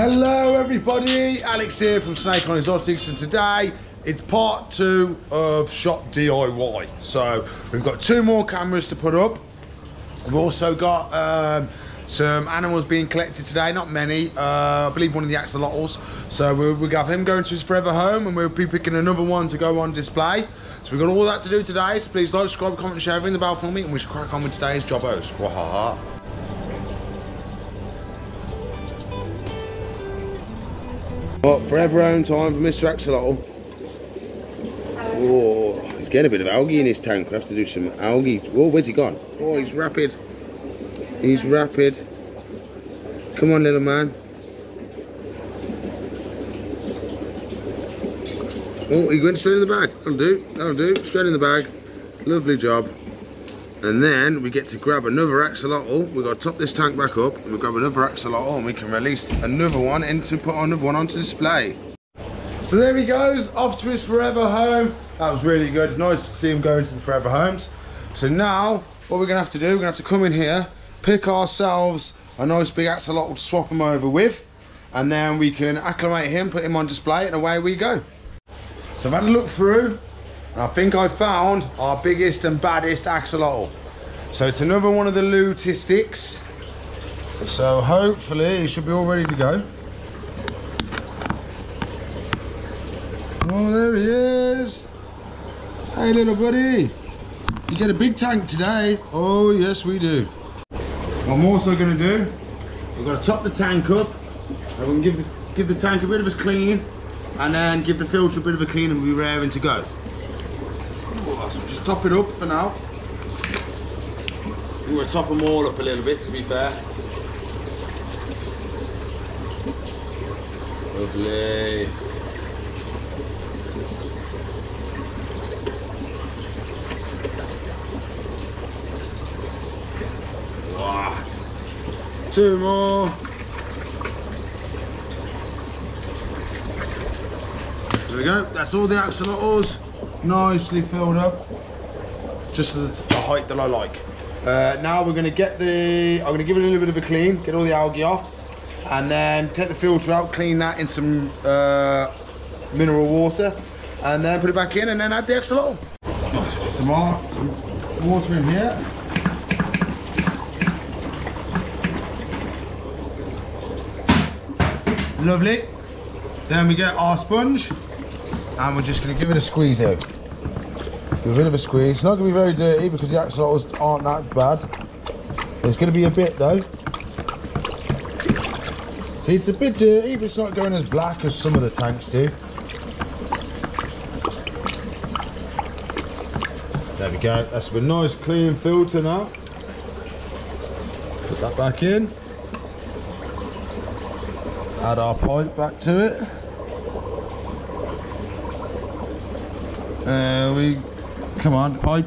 Hello everybody, Alex here from Snake Island Exotics and today it's part two of Shop DIY. So we've got two more cameras to put up. We've also got um, some animals being collected today, not many. Uh, I believe one of the axolotls. So we, we got him going to his forever home and we'll be picking another one to go on display. So we've got all that to do today. So please like, subscribe, comment, share, ring the bell for me and we should crack on with today's jobbos. Wahaha. Well, forever home time for Mr. Axolotl. Oh, he's getting a bit of algae in his tank. We have to do some algae. Oh, where's he gone? Oh, he's rapid. He's rapid. Come on, little man. Oh, he went straight in the bag. That'll do. That'll do. Straight in the bag. Lovely job. And then we get to grab another axolotl. Oh, We've got to top this tank back up and we grab another axolotl and we can release another one into put another one onto display. So there he goes, off to his forever home. That was really good. It's nice to see him go into the forever homes. So now, what we're gonna have to do, we're gonna have to come in here, pick ourselves a nice big axolotl to swap him over with, and then we can acclimate him, put him on display, and away we go. So I've had a look through, and I think I found our biggest and baddest axolotl. So it's another one of the leucistics. So hopefully he should be all ready to go. Oh, there he is. Hey, little buddy. You get a big tank today. Oh, yes, we do. What I'm also going to do, we've got to top the tank up. And we give the, give the tank a bit of a clean. And then give the filter a bit of a clean and we'll be raring to go. Top it up for now. I'm going to top them all up a little bit, to be fair. Lovely. Wow. Two more. There we go. That's all the axolotls nicely filled up. Just the, the height that I like. Uh, now we're going to get the, I'm going to give it a little bit of a clean, get all the algae off, and then take the filter out, clean that in some uh, mineral water, and then put it back in, and then add the axolotl. Some some water in here. Lovely. Then we get our sponge, and we're just going to give it a squeeze out. A bit of a squeeze. It's not going to be very dirty because the axolotls aren't that bad. There's going to be a bit though. See, it's a bit dirty, but it's not going as black as some of the tanks do. There we go. That's a nice clean filter now. Put that back in. Add our pipe back to it. There we Come on, pipe.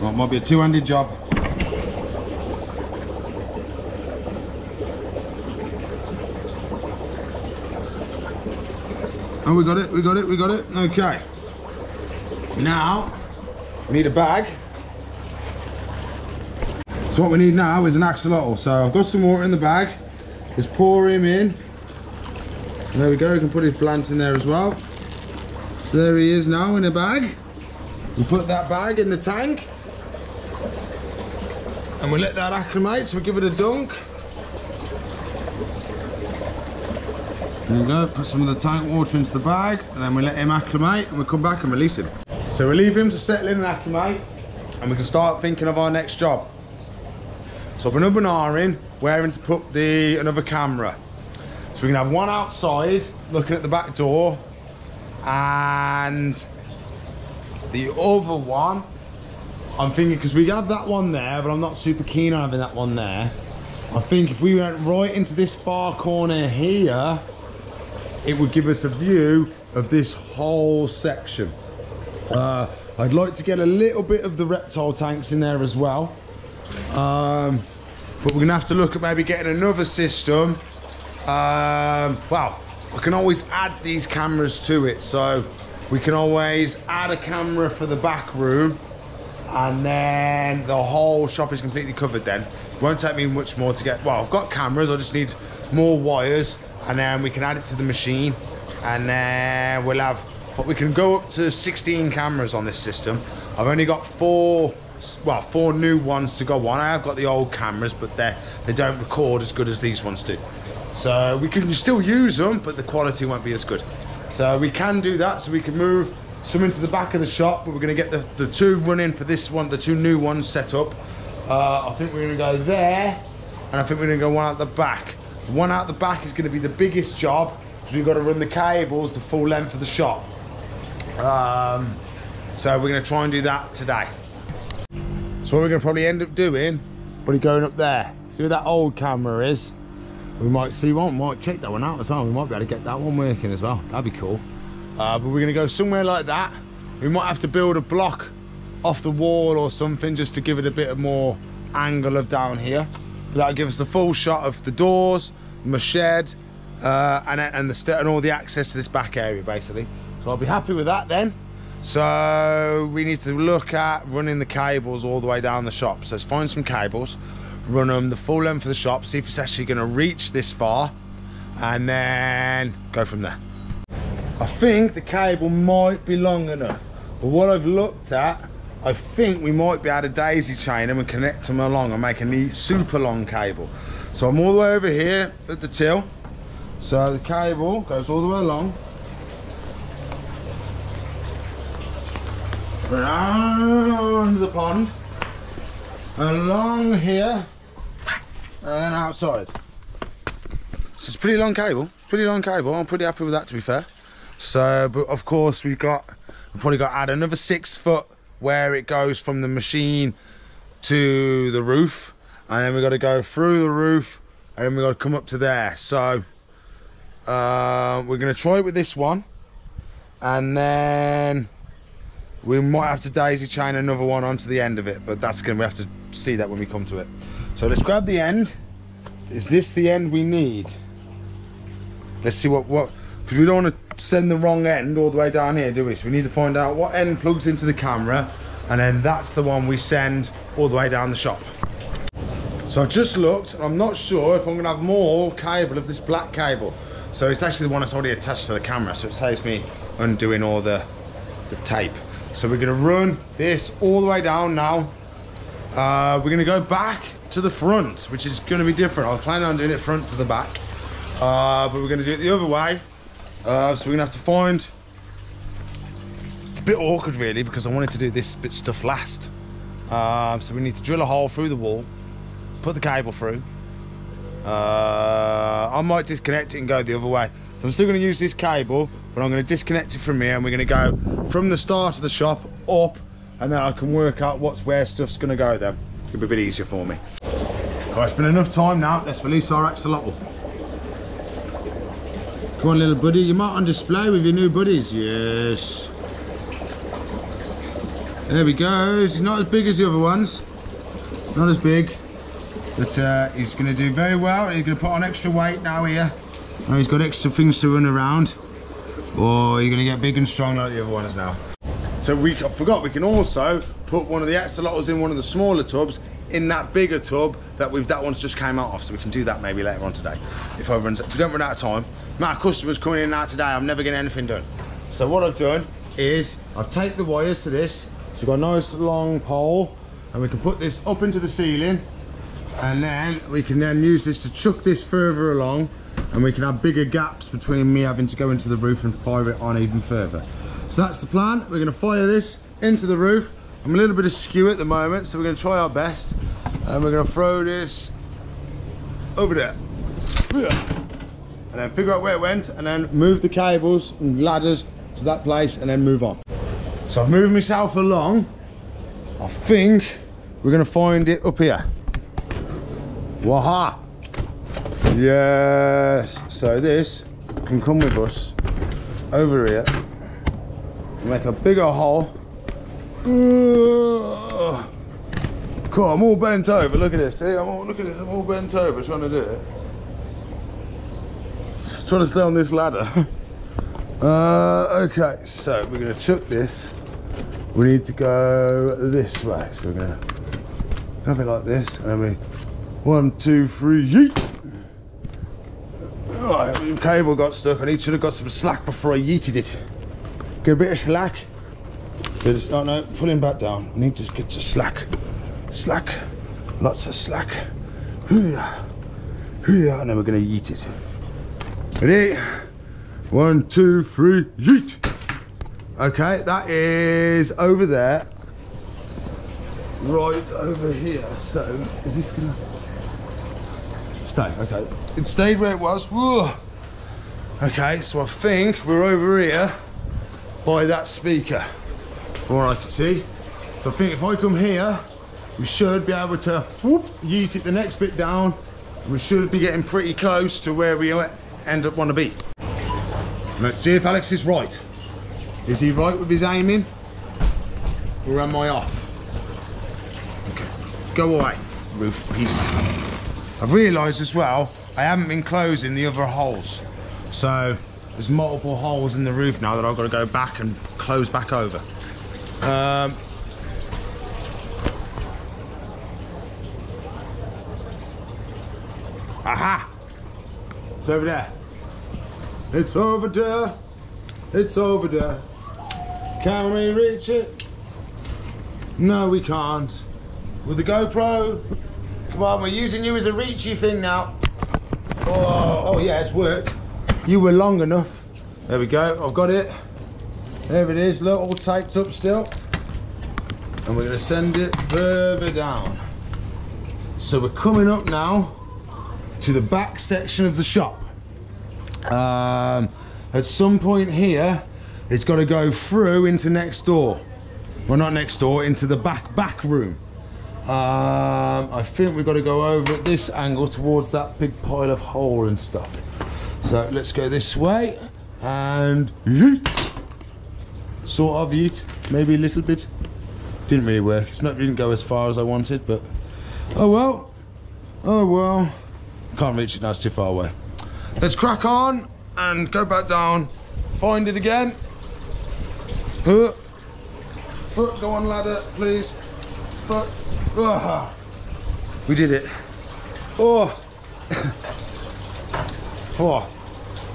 Well, might be a two-handed job. Oh, we got it, we got it, we got it. Okay. Now, we need a bag. So what we need now is an axolotl. So I've got some water in the bag. Just pour him in. There we go, we can put his plant in there as well. So there he is now in a bag. We put that bag in the tank and we let that acclimate, so we give it a dunk. There we go, put some of the tank water into the bag and then we let him acclimate and we come back and release him. So we leave him to settle in and acclimate and we can start thinking of our next job. So we're an R in, wearing to put the another camera. So we can have one outside looking at the back door and the other one, I'm thinking, because we have that one there, but I'm not super keen on having that one there. I think if we went right into this far corner here, it would give us a view of this whole section. Uh, I'd like to get a little bit of the reptile tanks in there as well. Um, but we're gonna have to look at maybe getting another system. Um, well, I can always add these cameras to it. So we can always add a camera for the back room and then the whole shop is completely covered then. Won't take me much more to get, well, I've got cameras, I just need more wires, and then we can add it to the machine, and then we'll have. We can go up to 16 cameras on this system. I've only got four, well, four new ones to go on. I have got the old cameras, but they they don't record as good as these ones do. So we can still use them, but the quality won't be as good. So we can do that. So we can move some into the back of the shop, but we're going to get the, the two running for this one, the two new ones set up. Uh, I think we're going to go there, and I think we're going to go one out the back. One out the back is going to be the biggest job, because we've got to run the cables the full length of the shop. Um, so we're going to try and do that today. So what we're going to probably end up doing, probably going up there. See where that old camera is? We might see one, might check that one out as well. We might be able to get that one working as well. That'd be cool. Uh, but we're gonna go somewhere like that. We might have to build a block off the wall or something just to give it a bit of more angle of down here. But that'll give us the full shot of the doors, my shed, uh, and, and, the, and all the access to this back area basically. So I'll be happy with that then. So we need to look at running the cables all the way down the shop. So let's find some cables run them the full length of the shop, see if it's actually going to reach this far, and then go from there. I think the cable might be long enough, but what I've looked at, I think we might be able to daisy chain them and connect them along and make a neat super long cable. So I'm all the way over here at the till. So the cable goes all the way along. Around the pond. Along here and outside. So it's pretty long cable, pretty long cable. I'm pretty happy with that to be fair. So, but of course we've got, we've probably got to add another six foot where it goes from the machine to the roof. And then we've got to go through the roof and then we've got to come up to there. So uh, we're going to try it with this one. And then we might have to daisy chain another one onto the end of it, but that's going to, we have to see that when we come to it. So let's grab the end. Is this the end we need? Let's see what, what, because we don't want to send the wrong end all the way down here, do we? So we need to find out what end plugs into the camera, and then that's the one we send all the way down the shop. So I just looked, I'm not sure if I'm gonna have more cable of this black cable. So it's actually the one that's already attached to the camera, so it saves me undoing all the, the tape. So we're gonna run this all the way down now. Uh, we're gonna go back to the front, which is going to be different. I was planning on doing it front to the back, uh, but we're going to do it the other way. Uh, so we're going to have to find... It's a bit awkward really because I wanted to do this bit stuff last. Um, so we need to drill a hole through the wall, put the cable through. Uh, I might disconnect it and go the other way. I'm still going to use this cable, but I'm going to disconnect it from here and we're going to go from the start of the shop up and then I can work out what's where stuff's going to go then. It'll be a bit easier for me. Right, it's been enough time now. Let's release our axolotl. Come on, little buddy. You might on display with your new buddies. Yes. There we go. He's not as big as the other ones. Not as big. But uh, he's going to do very well. He's going to put on extra weight now here. Now he's got extra things to run around. Or you're going to get big and strong like the other ones now. So we I forgot we can also put one of the axolotls in one of the smaller tubs in that bigger tub that we've that one's just came out of so we can do that maybe later on today if I if we don't run out of time. My customers coming in and out today I'm never getting anything done. So what I've done is I've taped the wires to this so we've got a nice long pole and we can put this up into the ceiling and then we can then use this to chuck this further along and we can have bigger gaps between me having to go into the roof and fire it on even further. So that's the plan. We're going to fire this into the roof I'm a little bit askew at the moment, so we're to try our best. And we're to throw this over there. And then figure out where it went, and then move the cables and ladders to that place, and then move on. So I've moved myself along. I think we're to find it up here. Waha! Yes! So this can come with us over here. Make a bigger hole Cool, I'm all bent over. Look at this. See, I'm all, look at this. I'm all bent over trying to do it. trying to stay on this ladder. Uh, okay, so we're going to chuck this. We need to go this way. So we're going to have it like this. And we, one, two, three, yeet. Oh, cable got stuck. I need to have got some slack before I yeeted it. Get a bit of slack. Just, oh no, pull him back down. I need to get to slack. Slack. Lots of slack. And then we're gonna yeet it. Ready? One, two, three, yeet. Okay, that is over there. Right over here. So, is this gonna stay? Okay. It stayed where it was. Whoa. Okay, so I think we're over here by that speaker, from what I can see. So I think if I come here, we should be able to whoop, yeet it the next bit down. We should be getting pretty close to where we end up want to be. Let's see if Alex is right. Is he right with his aiming? Or am I off? Okay, go away, roof piece. I've realised as well, I haven't been closing the other holes. So there's multiple holes in the roof now that I've got to go back and close back over. Um, aha! It's over there. It's over there. It's over there. Can we reach it? No, we can't. With the GoPro, come on, we're using you as a reachy thing now. Oh, oh yeah, it's worked. You were long enough. There we go, I've got it. There it is, look, all taped up still. And we're gonna send it further down. So we're coming up now to the back section of the shop. Um, at some point here, it's got to go through into next door. Well, not next door, into the back back room. Um, I think we've got to go over at this angle towards that big pile of hole and stuff. So let's go this way and. Sort of yeet, maybe a little bit. Didn't really work. It's not didn't go as far as I wanted, but oh well. Oh well. Can't reach it now, it's too far away. Let's crack on and go back down. Find it again. Uh, foot, go on ladder, please. Foot. Ah. We did it. Oh. oh.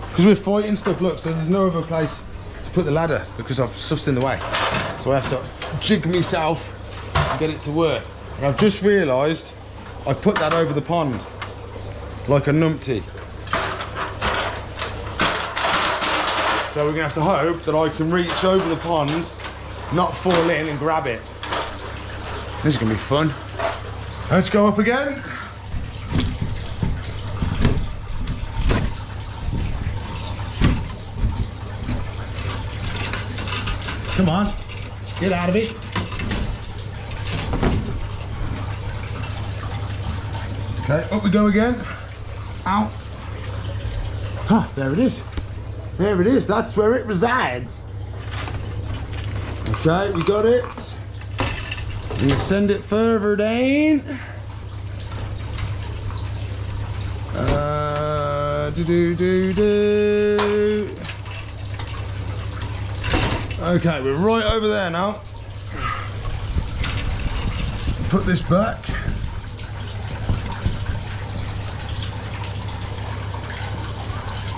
Because we're fighting stuff, look, so there's no other place to put the ladder because I've stuff's in the way. So I have to jig myself and get it to work. And I've just realised I put that over the pond like a numpty. So we're gonna have to hope that I can reach over the pond, not fall in and grab it. This is gonna be fun. Let's go up again. Come on, get out of it. Okay, up we go again. Out. Huh, there it is. There it is, that's where it resides. Okay, we got it. We send it further down. Uh, do do do do. Okay, we're right over there now. Put this back.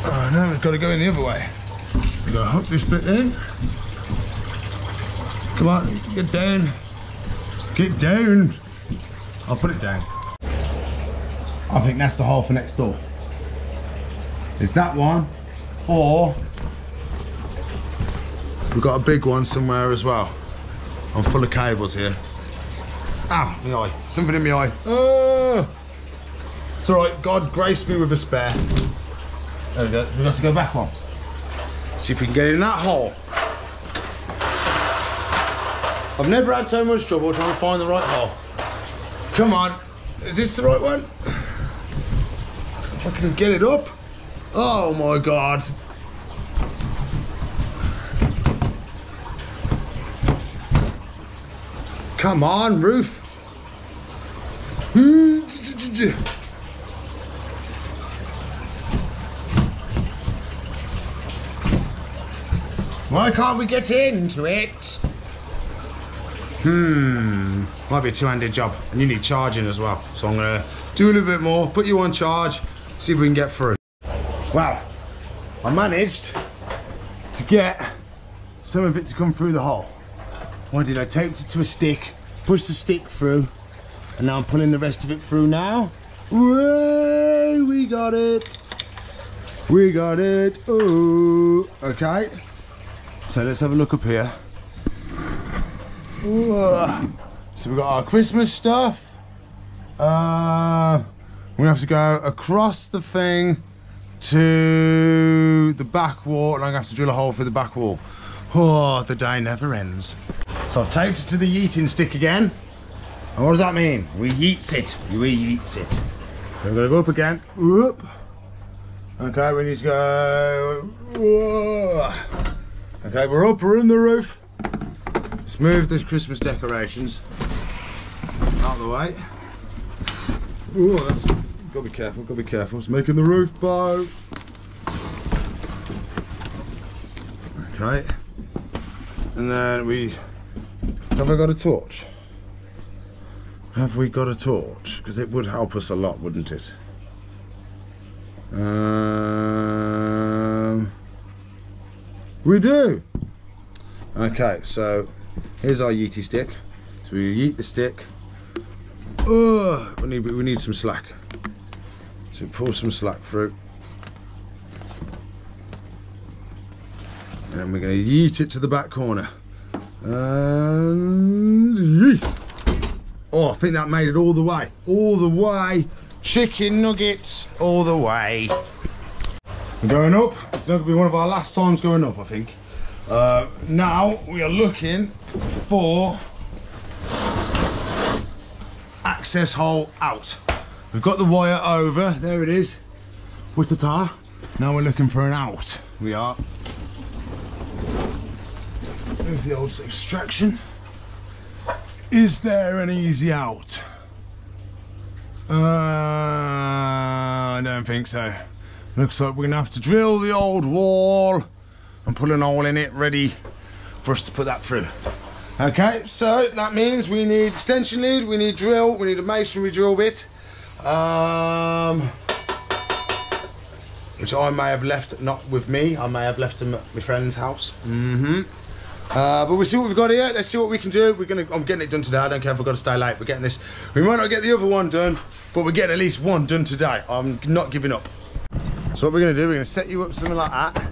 Oh no, it's got to go in the other way. We've got to hook this bit in. Come on, get down. Get down. I'll put it down. I think that's the hole for next door. It's that one, or we've got a big one somewhere as well. I'm full of cables here. Ow, my eye. Something in my eye. Oh. It's all right, God graced me with a spare. There we go, we've got to go back one. See if we can get in that hole. I've never had so much trouble trying to find the right hole. Come on, is this the right one? If I can get it up. Oh my God. Come on, roof. Why can't we get into it? Hmm, might be a two-handed job, and you need charging as well. So I'm gonna do a little bit more, put you on charge, see if we can get through. Well, I managed to get some of it to come through the hole. What did I taped it to a stick, pushed the stick through, and now I'm pulling the rest of it through now. Way, we got it. We got it. Oh, okay. So let's have a look up here. Ooh. So we've got our Christmas stuff. Uh, we have to go across the thing to the back wall, and I'm gonna have to drill a hole through the back wall. Oh, the day never ends. So I've taped it to the yeeting stick again. And what does that mean? We yeets it. We yeets it. We're gonna go up again. Whoop. Okay, we need to go. Whoa. Okay, we're up, we're in the roof. Let's move the Christmas decorations out of the way. Oh, that's gotta be careful, gotta be careful. It's making the roof bow. Okay. And then we have I got a torch? Have we got a torch? Because it would help us a lot, wouldn't it? Um, we do. Okay, so here's our yeety stick. So we yeet the stick. Oh, we need we need some slack. So pull some slack through. And we're going to yeet it to the back corner. And yeet. Oh, I think that made it all the way. All the way. Chicken nuggets all the way. We're going up. It's going to be one of our last times going up, I think. Uh, now we are looking for access hole out. We've got the wire over, there it is, with the tar. Now we're looking for an out. We are. There's the old extraction. Is there an easy out? Uh, I don't think so. Looks like we're gonna have to drill the old wall and put an hole in it ready for us to put that through. Okay, so that means we need extension lead, we need drill, we need a masonry drill bit. Um, which I may have left, not with me, I may have left them at my friend's house. Mm-hmm. Uh, but we'll see what we've got here. Let's see what we can do. We're gonna. I'm getting it done today. I don't care if I've got to stay late. We're getting this. We might not get the other one done, but we're getting at least one done today. I'm not giving up. So what we're gonna do, we're gonna set you up something like that,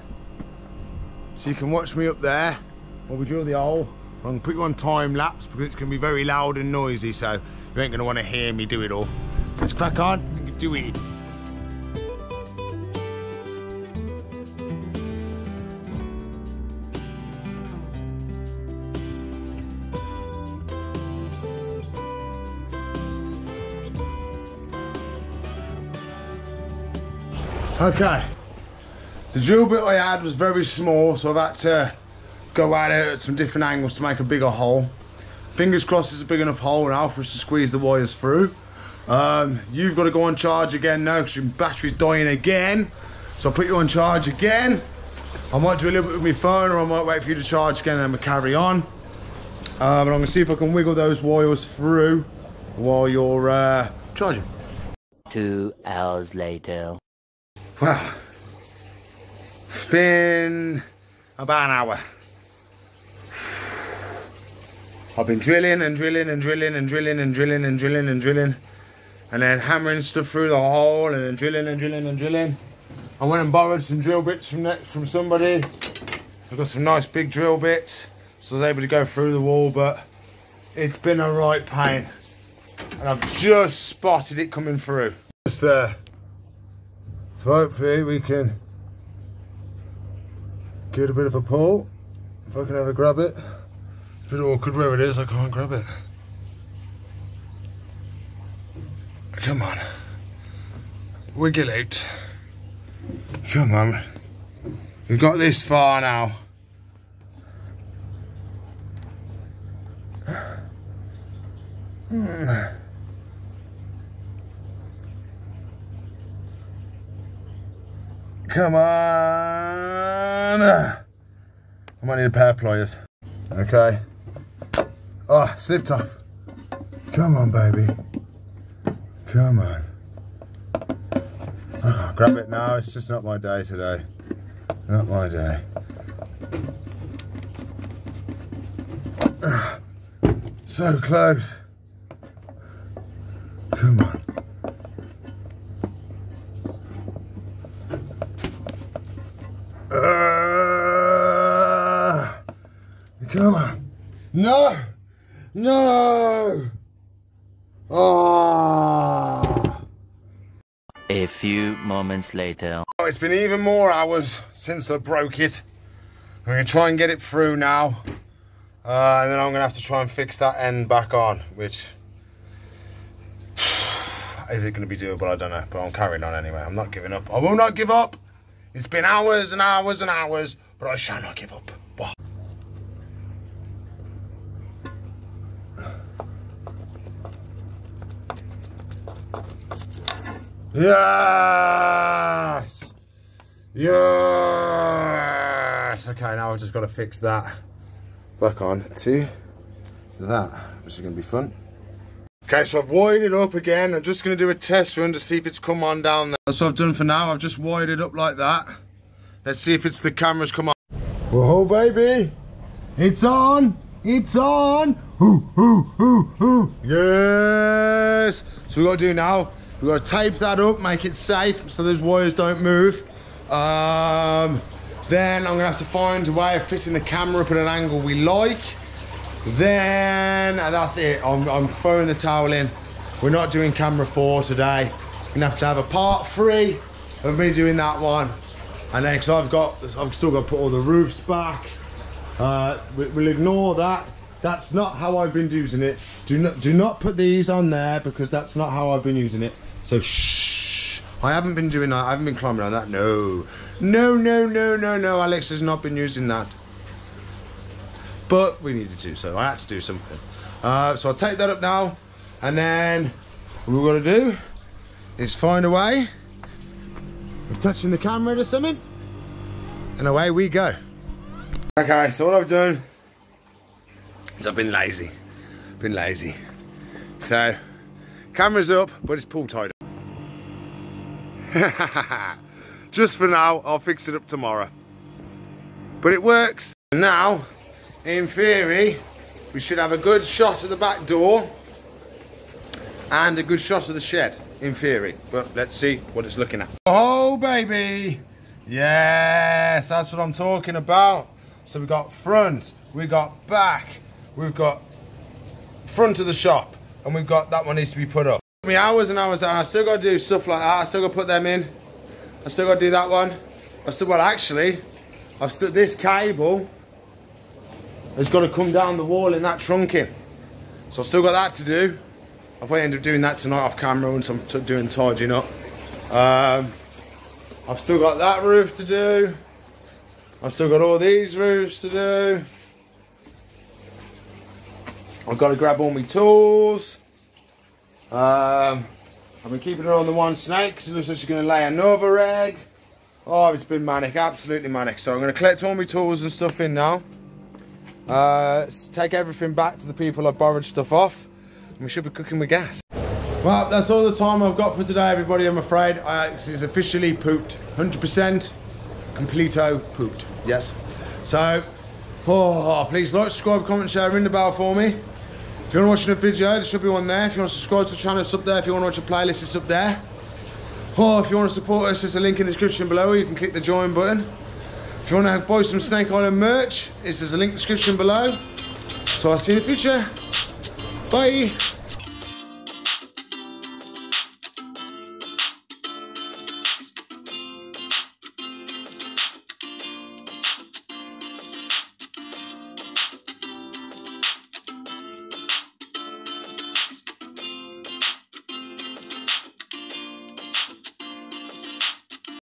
so you can watch me up there while we drill the hole. I'm gonna put you on time lapse because it's gonna be very loud and noisy, so you ain't gonna want to hear me do it all. Let's crack on. Do it. Okay. The drill bit I had was very small, so I've had to go at it at some different angles to make a bigger hole. Fingers crossed it's a big enough hole now for us to squeeze the wires through. Um, you've got to go on charge again now because your battery's dying again. So I'll put you on charge again. I might do a little bit with my phone or I might wait for you to charge again and then we'll carry on. Uh, but I'm going to see if I can wiggle those wires through while you're uh, charging. Two hours later. Well, it's been about an hour. I've been drilling and drilling and drilling and drilling and drilling and drilling and drilling and then hammering stuff through the hole and then drilling and drilling and drilling. I went and borrowed some drill bits from from somebody. I've got some nice big drill bits, so I was able to go through the wall, but it's been a right pain. And I've just spotted it coming through. Just there. So hopefully we can get a bit of a pull. If I can ever grab it. A bit awkward where it is, I can't grab it. Come on. Wiggle out. Come on. We've got this far now. Hmm. Come on. I might need a pair of pliers. Okay. Oh, slipped off. Come on, baby. Come on. Oh, grab it now. It's just not my day today. Not my day. Ah, so close. No. No. Oh. A few moments later. Oh, it's been even more hours since I broke it. I'm going to try and get it through now. Uh, and then I'm going to have to try and fix that end back on, which... Is it going to be doable? I don't know. But I'm carrying on anyway. I'm not giving up. I will not give up. It's been hours and hours and hours, but I shall not give up. Yes! Yes! Okay, now I've just got to fix that back on to that, which is going to be fun. Okay, so I've wired it up again. I'm just going to do a test run to see if it's come on down there. That's what I've done for now. I've just wired it up like that. Let's see if it's the camera's come on. Whoa, baby! It's on! It's on! Hoo, hoo, hoo, hoo! Yes! So we got to do now, we got to tape that up, make it safe so those wires don't move. Um, then I'm to have to find a way of fitting the camera up at an angle we like. Then that's it. I'm, I'm throwing the towel in. We're not doing camera four today. We're gonna have to have a part three of me doing that one. And then, cause I've got, I've still got to put all the roofs back. Uh, we, we'll ignore that. That's not how I've been using it. Do not, do not put these on there because that's not how I've been using it. So shh. I haven't been doing that. I haven't been climbing on that. No, no, no, no, no, no. Alex has not been using that but we needed to, so I had to do something. Uh, so I'll take that up now, and then what we're gonna do is find a way of touching the camera to something, and away we go. Okay, so what I've done is I've been lazy, been lazy. So, camera's up, but it's pull tied. Just for now, I'll fix it up tomorrow. But it works. Now, in theory, we should have a good shot of the back door and a good shot of the shed, in theory. But let's see what it's looking at. Oh, baby! Yes, that's what I'm talking about. So we've got front, we've got back, we've got front of the shop, and we've got that one needs to be put up. Me hours and hours and I still got to do stuff like that. I still got to put them in. I still got to do that one. I still, well, actually, I've still this cable has got to come down the wall in that trunking. So I've still got that to do. I might end up doing that tonight off camera once I'm doing tidying up. Um, I've still got that roof to do. I've still got all these roofs to do. I've got to grab all my tools. Um, I've been keeping her on the one snake because it looks like she's going to lay another egg. Oh, it's been manic, absolutely manic. So I'm going to collect all my tools and stuff in now. Uh, take everything back to the people I borrowed stuff off. And we should be cooking with gas. Well, that's all the time I've got for today, everybody, I'm afraid. I actually officially pooped. 100% completo pooped. Yes. So, oh, please like, subscribe, comment, share, ring the bell for me. If you want to watch a video, there should be one there. If you want to subscribe to the channel, it's up there. If you want to watch a playlist, it's up there. Or if you want to support us, there's a link in the description below. You can click the join button. If you want to buy some Snake Island merch, there's a link in the description below. So I'll see you in the future. Bye.